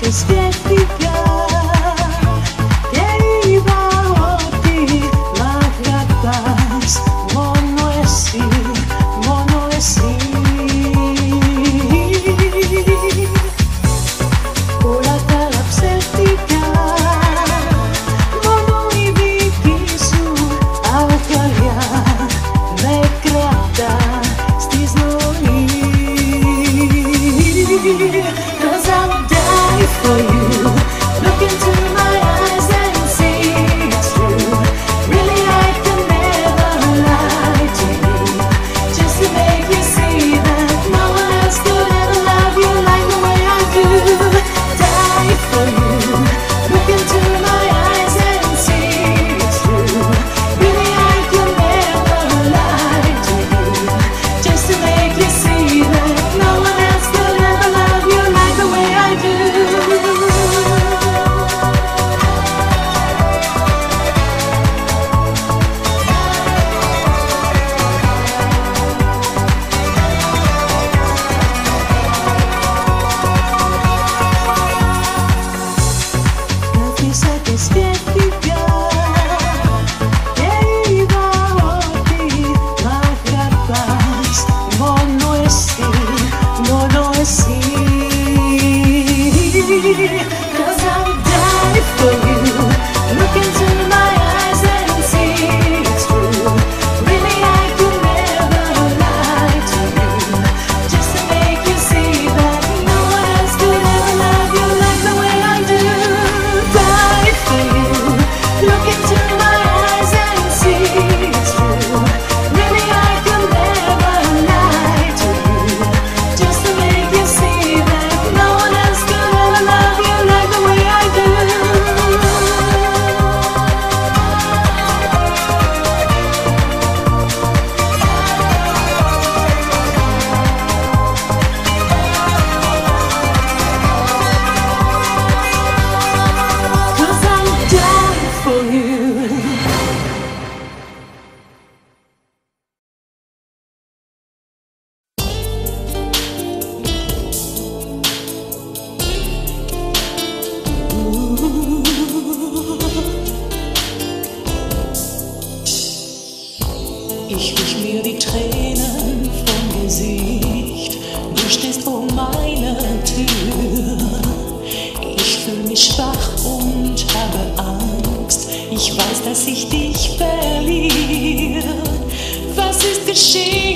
Cause death begun. If you. Ich wisch mir die Tränen vom Gesicht. Du stehst vor meiner Tür. Ich fühle mich schwach und habe Angst. Ich weiß, dass ich dich verliere. Was ist geschehen?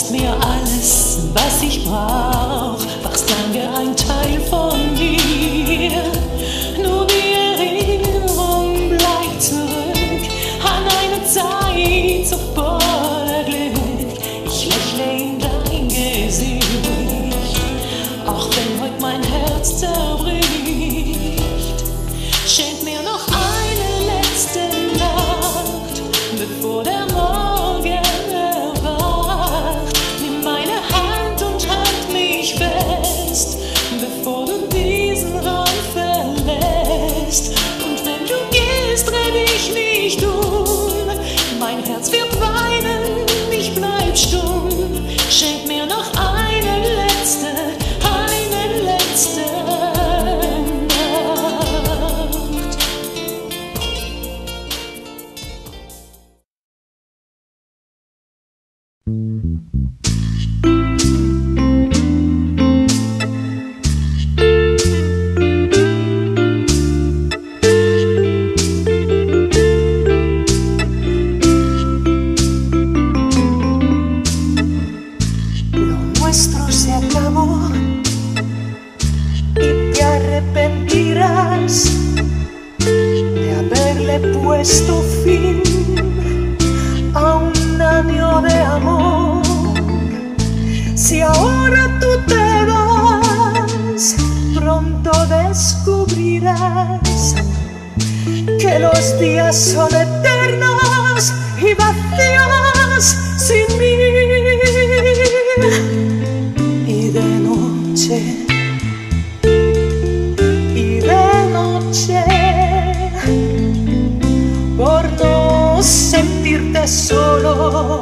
gibst mir alles, was ich brauche. Si ahora tú te vas, pronto descubrirás que los días son eternos y vacíos sin mí. Y de noche, y de noche, por no sentirte solo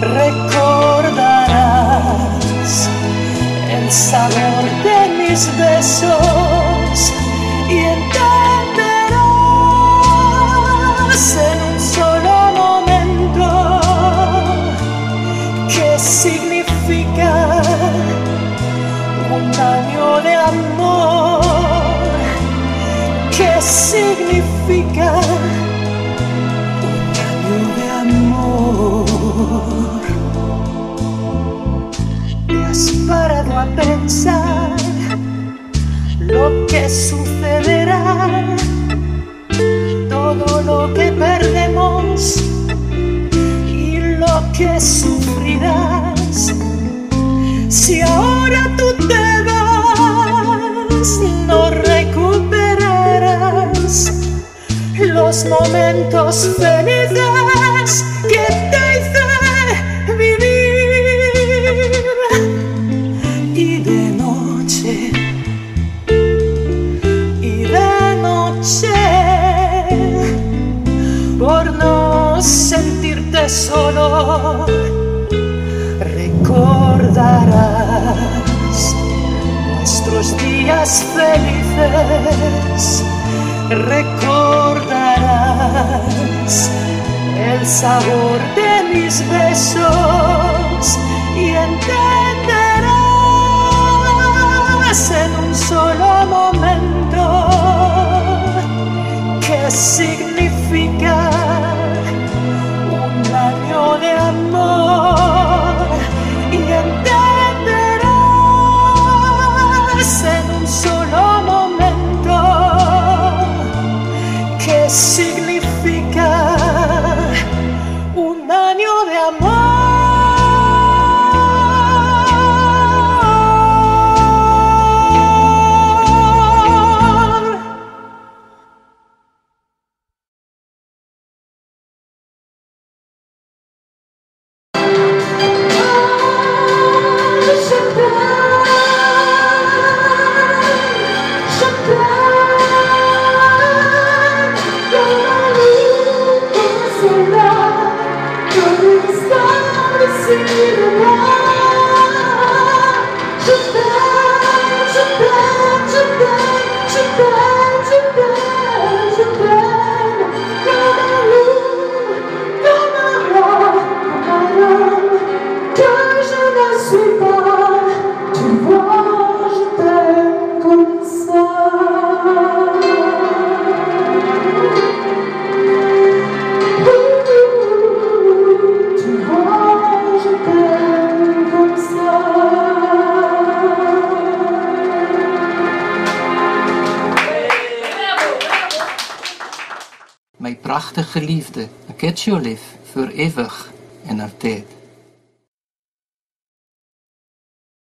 recordarás el sabor de mis besos y entenderás en un solo momento qué significa un daño de amor, qué significa ¿Te has parado a pensar lo que sucederá? Todo lo que perdemos y lo que sufrirás. Si ahora tú te vas, no recuperarás los momentos felices felices, recordarás el sabor de mis besos y entenderás en un solo momento qué significa prachtige liefde, A catch your life, voor eeuwig en altijd.